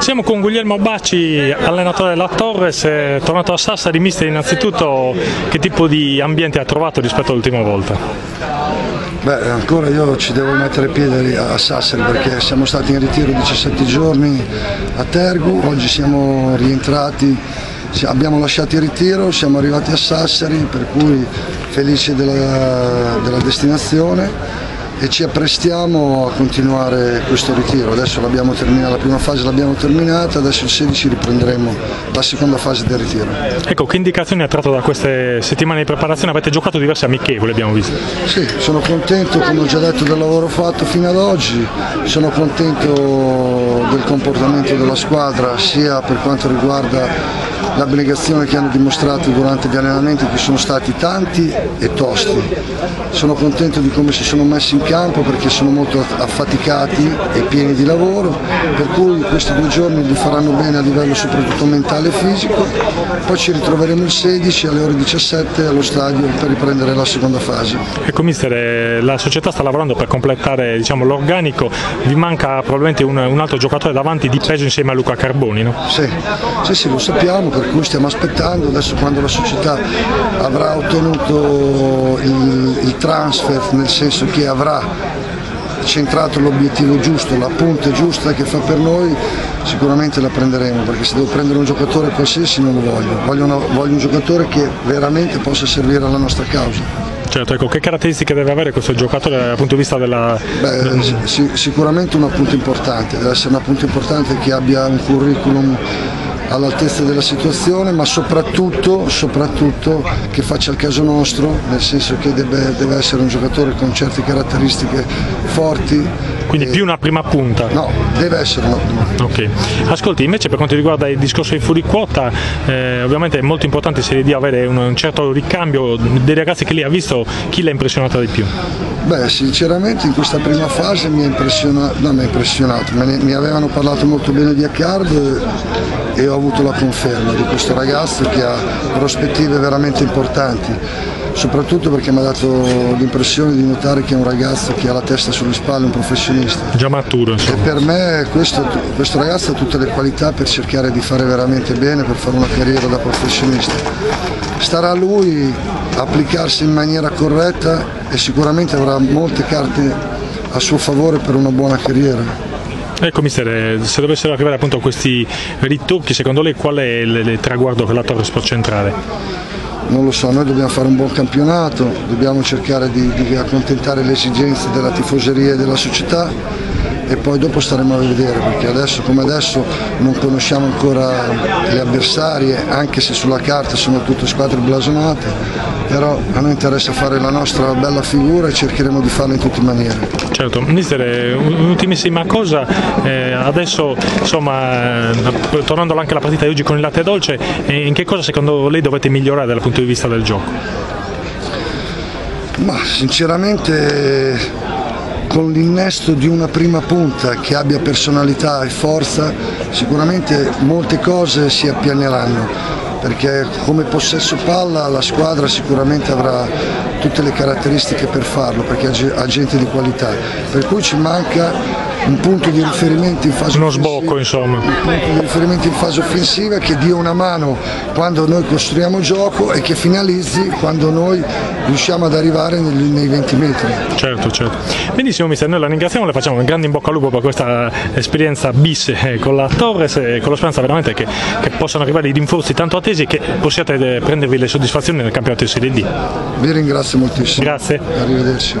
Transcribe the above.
Siamo con Guglielmo Bacci, allenatore della Torres, tornato a Sassari, mister innanzitutto che tipo di ambiente ha trovato rispetto all'ultima volta? Beh, ancora io ci devo mettere piede a Sassari perché siamo stati in ritiro 17 giorni a Tergu, oggi siamo rientrati, abbiamo lasciato il ritiro, siamo arrivati a Sassari per cui felici della, della destinazione e ci apprestiamo a continuare questo ritiro. Adesso l'abbiamo terminata, la prima fase l'abbiamo terminata, adesso il 16 riprenderemo la seconda fase del ritiro. Ecco, che indicazioni ha tratto da queste settimane di preparazione? Avete giocato diverse amichevoli, abbiamo visto. Sì, sono contento, come ho già detto, del lavoro fatto fino ad oggi, sono contento del comportamento della squadra, sia per quanto riguarda l'abnegazione che hanno dimostrato durante gli allenamenti che sono stati tanti e tosti. Sono contento di come si sono messi in campo perché sono molto affaticati e pieni di lavoro, per cui questi due giorni li faranno bene a livello soprattutto mentale e fisico, poi ci ritroveremo il 16 alle ore 17 allo stadio per riprendere la seconda fase. Ecco mister, eh, la società sta lavorando per completare diciamo, l'organico, vi manca probabilmente un, un, altro giocatore davanti di peso insieme a Luca Carboni, no? Sì, sì, sì lo sappiamo, per cui stiamo aspettando, adesso quando la società avrà ottenuto il, il transfer, nel senso che avrà centrato l'obiettivo giusto, la punta giusta che fa per noi, sicuramente la prenderemo, perché se devo prendere un giocatore qualsiasi non lo voglio, voglio, una, voglio un giocatore che veramente possa servire alla nostra causa. Certo, ecco, che caratteristiche deve avere questo giocatore dal punto di vista della... Beh, sicuramente un appunto importante, deve essere un appunto importante che abbia un curriculum all'altezza della situazione, ma soprattutto, soprattutto, che faccia il caso nostro, nel senso che deve, deve essere un giocatore con certe caratteristiche forti. Quindi più una prima punta? No, deve essere una prima punta. Ok. Ascolti, invece per quanto riguarda il discorso di fuori quota, eh, ovviamente è molto importante in Serie D avere un, un certo ricambio dei ragazzi che lì ha visto, chi l'ha impressionato di più? Beh, sinceramente in questa prima fase mi ha impressionato, no, mi, impressionato. Ne, mi avevano parlato molto bene di Accard e ho avuto la conferma di questo ragazzo che ha prospettive veramente importanti soprattutto perché mi ha dato l'impressione di notare che è un ragazzo che ha la testa sulle spalle, un professionista. Già maturo. Insomma. E per me questo, questo ragazzo ha tutte le qualità per cercare di fare veramente bene, per fare una carriera da professionista. Starà a lui applicarsi in maniera corretta e sicuramente avrà molte carte a suo favore per una buona carriera. Ecco mister, se dovessero arrivare appunto a questi ritocchi, secondo lei qual è il, il traguardo per la Torre Sport Centrale? Non lo so, noi dobbiamo fare un buon campionato, dobbiamo cercare di, di accontentare le esigenze della tifoseria e della società e poi dopo staremo a vedere perché adesso come adesso non conosciamo ancora le avversarie anche se sulla carta sono tutte squadre blasonate però a noi interessa fare la nostra bella figura e cercheremo di farla in tutte le maniere. Certo, mister, un'ultimissima cosa, eh, adesso insomma eh, tornando anche alla partita di oggi con il latte dolce, eh, in che cosa secondo lei dovete migliorare dal punto di vista del gioco? Ma sinceramente con l'innesto di una prima punta che abbia personalità e forza sicuramente molte cose si appianeranno perché come possesso palla la squadra sicuramente avrà tutte le caratteristiche per farlo perché ha gente di qualità per cui ci manca un punto di riferimento in fase Uno offensiva, sbocco insomma. Un punto di riferimento in fase offensiva che dia una mano quando noi costruiamo gioco e che finalizzi quando noi riusciamo ad arrivare nei 20 metri. Certo, certo. Benissimo mister, noi la ringraziamo, le facciamo un grande in bocca al lupo per questa esperienza bis eh, con la Torres e con la speranza veramente che, che possano arrivare i rinforzi tanto attesi e che possiate prendervi le soddisfazioni nel campionato di Serie D. Vi ringrazio moltissimo. Grazie. Arrivederci.